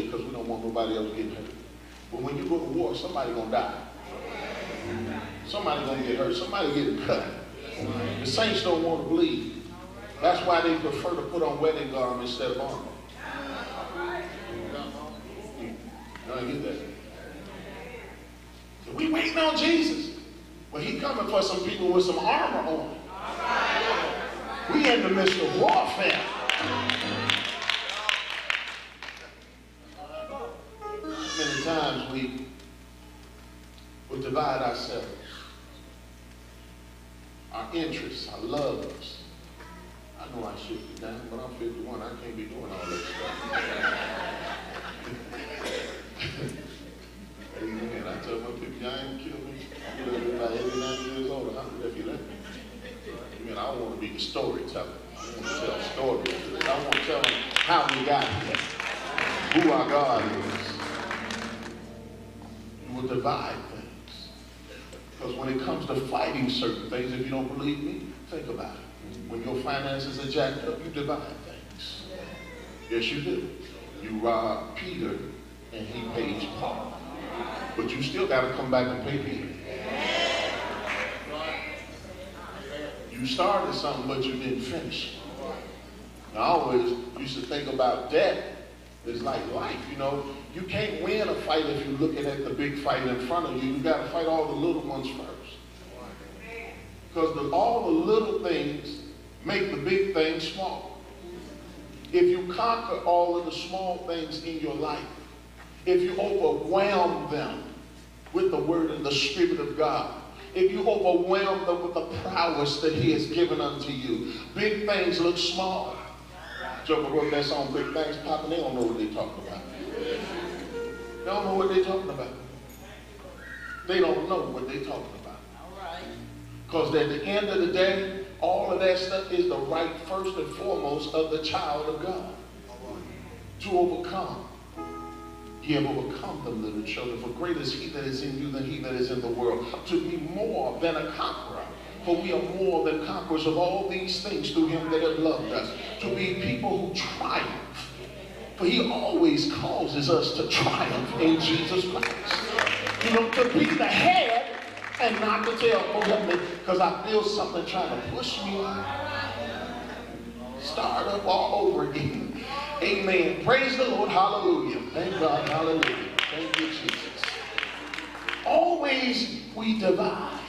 because we don't want nobody else getting hurt. But when you go to war, somebody gonna die. Somebody gonna get hurt. Somebody getting cut. The saints don't want to bleed. That's why they prefer to put on wedding garments instead of armor. You don't get that. So we waiting on Jesus. Well, he coming for some people with some armor on. We in the midst of warfare. We will divide ourselves, our interests, our loves. I know I should be down, but I'm 51. I can't be doing all this stuff. Amen. I tell my people, y'all ain't kill me. I'm gonna live about 89 years old, 100 if you let me. Amen. I want to be the storyteller. I want to tell stories. I want to tell them how we got here, who our God is. Will divide things. Because when it comes to fighting certain things, if you don't believe me, think about it. When your finances are jacked up, you divide things. Yes, you do. You rob Peter and he pays Paul. But you still got to come back and pay Peter. You started something, but you didn't finish it. I always used to think about debt as like life, you know. You can't win a fight if you're looking at the big fight in front of you. You got to fight all the little ones first. Because all the little things make the big things small. If you conquer all of the small things in your life, if you overwhelm them with the word and the spirit of God, if you overwhelm them with the prowess that he has given unto you, big things look small. Joker wrote that song, Big Things Popping, they don't know what they're talking about. They don't know what they're talking about. They don't know what they're talking about. Because at the end of the day, all of that stuff is the right first and foremost of the child of God. To overcome. Ye have overcome them, little children, for greater is he that is in you than he that is in the world. To be more than a conqueror. For we are more than conquerors of all these things through him that have loved us. To be people who triumph. For he always causes us to triumph in Jesus Christ. You know, to be the head and not the tail. For me, because I feel something trying to push me. Start up all over again. Amen. Praise the Lord. Hallelujah. Thank God. Hallelujah. Thank you, Jesus. Always we divide.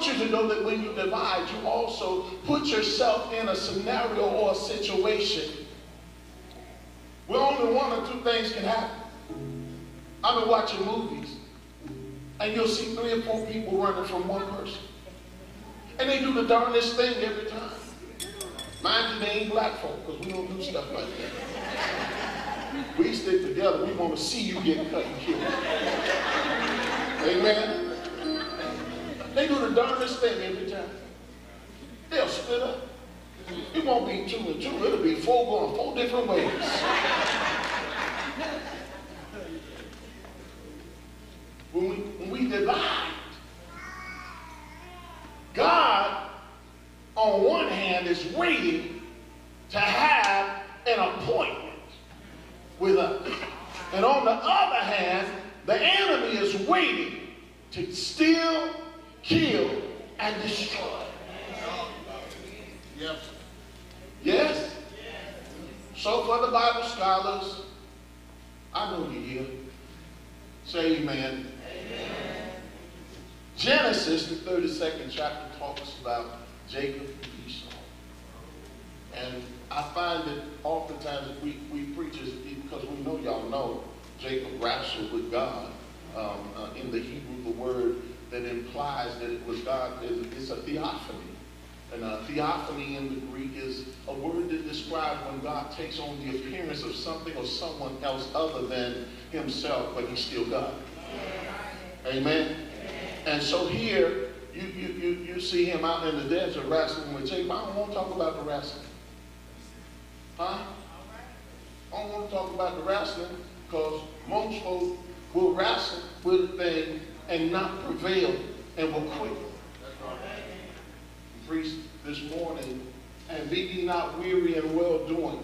Want you to know that when you divide, you also put yourself in a scenario or a situation where only one or two things can happen. I've been watching movies, and you'll see three or four people running from one person. And they do the darndest thing every time. Mind you, they ain't black folk, because we don't do stuff like that. We stick together. We want to see you get cut and killed. Amen. They do the darndest thing every time. They'll split up. It won't be two and two. It'll be four going four different ways. When we, when we divide, God, on one hand, is waiting to have an appointment with us. And on the other hand, the enemy is waiting to steal, kill, and destroy. Yes. Yes? So for the Bible scholars, I know you're here. Say amen. amen. Genesis, the 32nd chapter, talks about Jacob and Esau. And I find that oftentimes we, we preachers, because we know y'all know, Jacob wrestled with God. Um, uh, in the Hebrew, the word that implies that it was God, it's a theophany. And a theophany in the Greek is a word that describes when God takes on the appearance of something or someone else other than himself, but he's still God. Amen? And so here, you, you, you, you see him out in the desert wrestling with Jacob. I don't want to talk about the wrestling. Huh? I don't want to talk about the wrestling because most folks will wrestle with a thing and not prevail and will quit. Preach this morning, and be ye not weary in well doing.